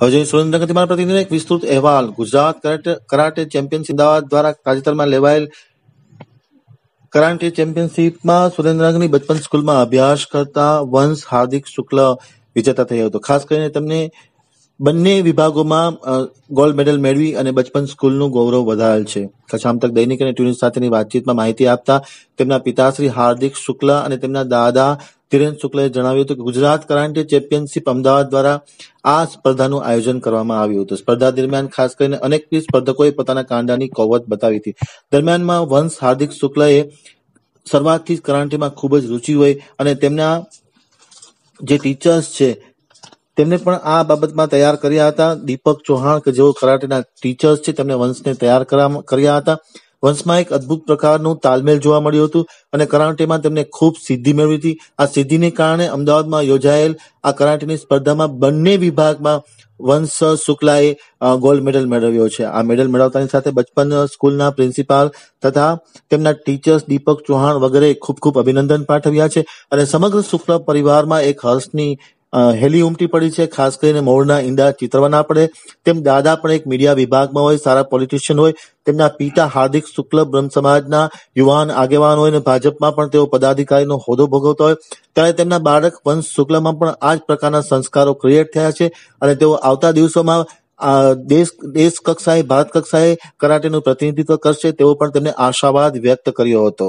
હવે જોઈએ સુરેન્દ્રનગરથી મારા પ્રતિનિધિનો વિસ્તૃત અહેવાલ. ગુજરાત કરાટે ચેમ્પિયન અમદાવાદ દ્વારા તાજેતરમાં લેવાયેલ કરાટે ચેમ્પિયનશિપમાં સુરેન્દ્રનગરની બચપન સ્કૂલમાં અભ્યાસ કરતા વંશ હાર્દિક શુક્લ વિજેતા થયો હતો. ખાસ કરીને તેમને બંને વિભાગોમાં ગોલ્ડ મેડલ મેળવી અને બચપન સ્કૂલનું ગૌરવ વધારેલ છે. કચ્છામતક દૈનિક અને ટ્યુનિસ સાથેની વાતચીતમાં માહિતી આપતા તેમના પિતાશ્રી હાર્દિક શુક્લ અને તેમના દાદા ધીરેન શુક્લએ જણાવ્યું હતું કે ગુજરાત કરાટે ચેમ્પિયનશીપ અમદાવાદ દ્વારા આ સ્પર્ધાનું આયોજન કરવામાં આવ્યું હતું. સ્પર્ધા દરમિયાન ખાસ કરીને અનેક સ્પર્ધકોએ પોતાના કાંડાની કૌવત બતાવી હતી. દરમિયાનમાં વંશ હાર્દિક શુક્લએ શરૂઆતથી જ કરાટેમાં ખૂબ જ રુચિ હોય અને તેમના જે ટીચર્સ છે, તેમને પણ આ બાબતમાં તૈયાર કર્યા હતા. દીપક ચૌહાણ કે જેઓ કરાટેના ટીચર્સ છે, તેમને વંશને તૈયાર કર્યા હતા. વંશમાં એક અદ્ભુત પ્રકારનું તાલમેલ જોવા મળ્યું હતું અને કરાટેમાં તેમને ખૂબ સિદ્ધિ મેળવી હતી. આ સિદ્ધિને કારણે અમદાવાદમાં યોજાયેલ આ કરાટેની સ્પર્ધામાં બંને વિભાગમાં વંશ શુક્લાએ ગોલ્ડ મેડલ મેળવ્યો છે. આ મેડલ મેળવતાની સાથે બચપન સ્કૂલના પ્રિન્સિપાલ તથા તેમના ટીચર્સ દીપક ચૌહાણ વગેરે ખૂબ ખૂબ અભિનંદન પાઠવ્યા છે અને સમગ્ર શુક્લ પરિવારમાં એક હર્ષની હેલી ઉમટી પડી છે. ખાસ કરીને મોરના ઈંડા ચિતરવા ના પડે. તેમ દાદા પણ એક મીડિયા વિભાગમાં હોય, સારા પોલિટિશિયન હોય, તેમના પિતા હાર્દિક શુક્લ બ્રહ્મ સમાજના યુવાન આગેવાન હોય અને ભાજપમાં પણ તેઓ પદાધિકારીનો હોદ્દો ભોગવતા હોય. ત્યારે તેમના બાળક વંશ શુક્લમાં પણ આ જ પ્રકારના સંસ્કારો ક્રિએટ થયા છે અને તેઓ આવતા દિવસોમાં દેશ દેશ કક્ષાએ, ભારત કક્ષાએ કરાટેનું પ્રતિનિધિત્વ કરશે તેવો પણ તેમને આશાવાદ વ્યક્ત કર્યો હતો.